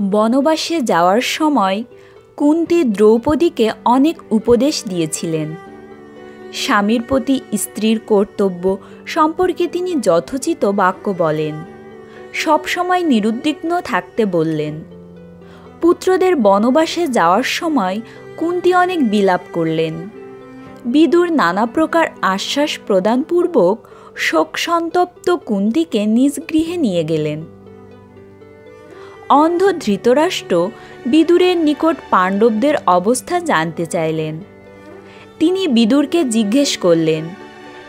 বনবাসে যাওয়ার সময় কুন্তি দ্রৌপদীকে অনেক উপদেশ দিয়েছিলেন। স্বামীর প্রতি স্ত্রীর কর্তব্য সম্পর্কে তিনি যথোচিত বাক্য বলেন। সবসময় নিরুদ্বিগ্ন থাকতে বললেন। পুত্রদের বনবাসে যাওয়ার সময় কুন্তি অনেক বিলাপ করলেন। বিদুর নানা প্রকার আশ্বাস প্রদানপূর্বক শোকসন্তপ্ত কুন্তিকে নিজ গৃহে নিয়ে গেলেন। অন্ধ ধৃতরাষ্ট্র বিদুরের নিকট পাণ্ডবদের অবস্থা জানতে চাইলেন। তিনি বিদুরকে জিজ্ঞেস করলেন,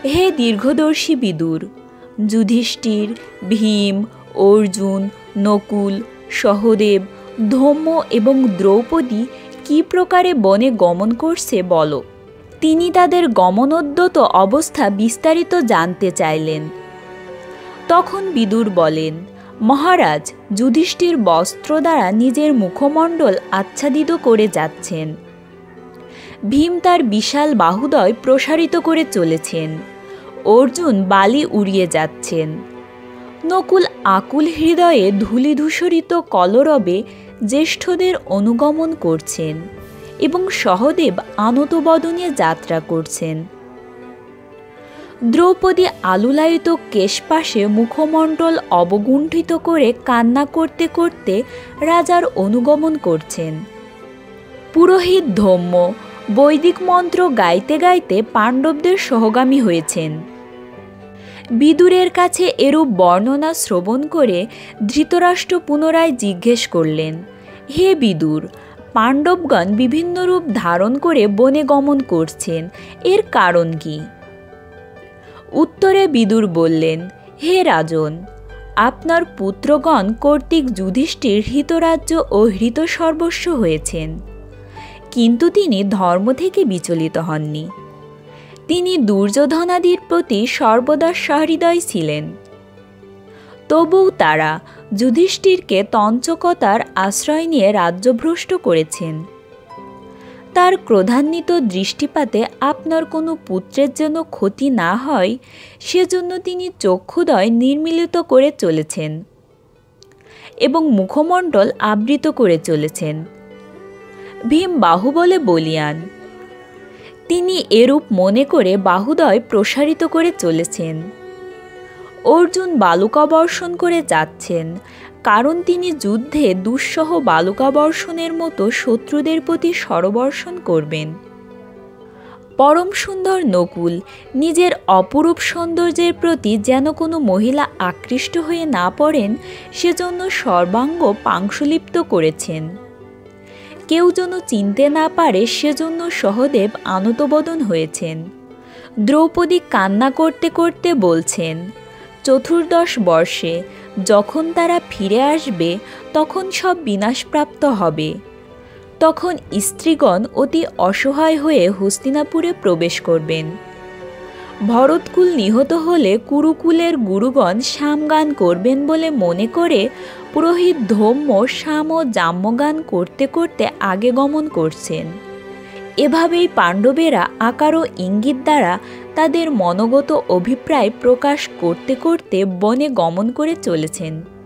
হে দীর্ঘদর্শী বিদুর, যুধিষ্ঠির, ভীম, অর্জুন, নকুল, সহদেব ধম্ম এবং দ্রৌপদী কি প্রকারে বনে গমন করছে বলো? তিনি তাদের গমনোদ্যত অবস্থা বিস্তারিত জানতে চাইলেন। তখন বিদুর বলেন মহারাজ যুধিষ্ঠির বস্ত্র দ্বারা নিজের মুখমণ্ডল আচ্ছাদিত করে যাচ্ছেন। ভীম তার বিশাল বাহুদয় প্রসারিত করে চলেছেন। অর্জুন বালি উড়িয়ে যাচ্ছেন। নকুল আকুল হৃদয়ে ধূলিধূসরিত কলরবে জ্যেষ্ঠদের অনুগমন করছেন এবং সহদেব আনতবদনে যাত্রা করছেন। দ্রৌপদী আলুলায়িত কেশপাশে মুখমণ্ডল অবগুণ্ঠিত করে কান্না করতে করতে রাজার অনুগমন করছেন। পুরোহিত ধম্ম, বৈদিক মন্ত্র গাইতে গাইতে পাণ্ডবদের সহগামী হয়েছেন। বিদুরের কাছে এরূপ বর্ণনা শ্রবণ করে ধৃতরাষ্ট্র পুনরায় জিজ্ঞেস করলেন, হে বিদুর, পাণ্ডবগণ বিভিন্ন রূপ ধারণ করে বনে গমন করছেন, এর কারণ কি? উত্তরে বিদুর বললেন, হে রাজন, আপনার পুত্রগণ কর্তৃক যুধিষ্ঠির হৃতরাজ্য ও হৃত সর্বস্ব হয়েছেন। কিন্তু তিনি ধর্ম থেকে বিচলিত হননি। তিনি দুর্যোধনাদির প্রতি সর্বদা সহৃদয় ছিলেন। তবুও তারা যুধিষ্ঠিরকে তঞ্চকতার আশ্রয় নিয়ে রাজ্যভ্রষ্ট করেছেন। তার ক্রোধান্বিত দৃষ্টিপাতে আপনার কোনো পুত্রের যেন ক্ষতি না হয়, সেজন্য তিনি চক্ষুদয় নির্মিলিত করে চলেছেন এবং মুখমণ্ডল আবৃত করে চলেছেন। ভীম বাহুবলে বলিয়ান, তিনি এরূপ মনে করে বাহুদয় প্রসারিত করে চলেছেন। অর্জুন বালুকা বর্ষণ করে যাচ্ছেন, কারণ তিনি যুদ্ধে দুঃসহ বালুকা বর্ষণের মতো শত্রুদের প্রতি সরবর্ষণ করবেন। পরম সুন্দর নকুল, নিজের অপরূপ সৌন্দর্যের প্রতি যেন কোনো মহিলা আকৃষ্ট হয়ে না পড়েন, সেজন্য সর্বাঙ্গ পাংশুলিপ্ত করেছেন। কেউ যেন চিনতে না পারে, সেজন্য সহদেব আনতবদন হয়েছেন। দ্রৌপদী কান্না করতে করতে বলছেন চতুর্দশ বর্ষে যখন তারা ফিরে আসবে, তখন সব বিনাশপ্রাপ্ত হবে। তখন স্ত্রীগণ অতি অসহায় হয়ে হস্তিনাপুরে প্রবেশ করবেন। ভরতকুল নিহত হলে কুরুকুলের গুরুগণ সামগান করবেন বলে মনে করে পুরোহিত ধম্ম সাম ও জাম্যগান করতে করতে আগে গমন করছেন। এভাবেই পাণ্ডবেরা আকার ও ইঙ্গিত দ্বারা তাদের মনোগত অভিপ্রায় প্রকাশ করতে করতে বনে গমন করে চলেছেন।